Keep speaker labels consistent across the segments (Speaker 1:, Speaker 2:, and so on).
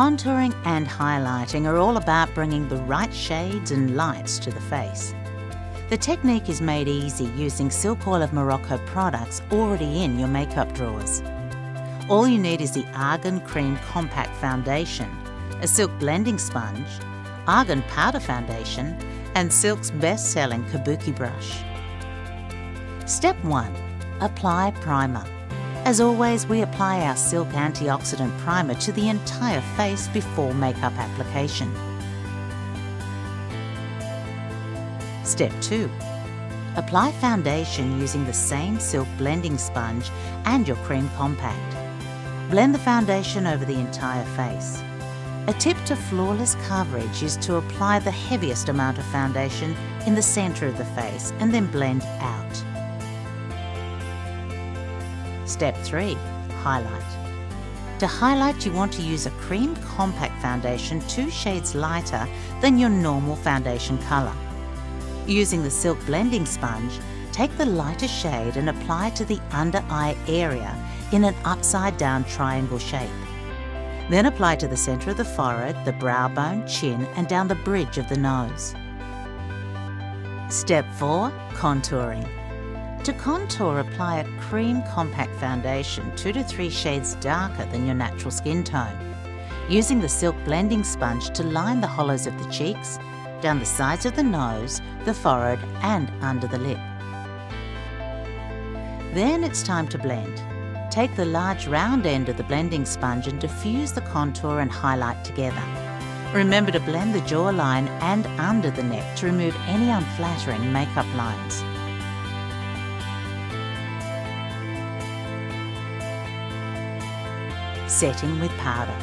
Speaker 1: Contouring and highlighting are all about bringing the right shades and lights to the face. The technique is made easy using Silk Oil of Morocco products already in your makeup drawers. All you need is the Argan Cream Compact Foundation, a Silk blending sponge, Argan Powder Foundation, and Silk's best-selling Kabuki brush. Step 1. Apply primer. As always, we apply our Silk Antioxidant Primer to the entire face before makeup application. Step 2. Apply foundation using the same Silk blending sponge and your cream compact. Blend the foundation over the entire face. A tip to flawless coverage is to apply the heaviest amount of foundation in the centre of the face and then blend out. Step 3. Highlight. To highlight, you want to use a cream compact foundation two shades lighter than your normal foundation colour. Using the silk blending sponge, take the lighter shade and apply to the under eye area in an upside down triangle shape. Then apply to the centre of the forehead, the brow bone, chin and down the bridge of the nose. Step 4. Contouring. To contour, apply a cream compact foundation 2 to 3 shades darker than your natural skin tone, using the silk blending sponge to line the hollows of the cheeks, down the sides of the nose, the forehead and under the lip. Then it's time to blend. Take the large round end of the blending sponge and diffuse the contour and highlight together. Remember to blend the jawline and under the neck to remove any unflattering makeup lines. Setting with powder.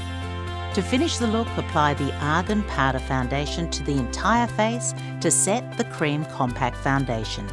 Speaker 1: To finish the look, apply the Argan Powder Foundation to the entire face to set the Cream Compact Foundation.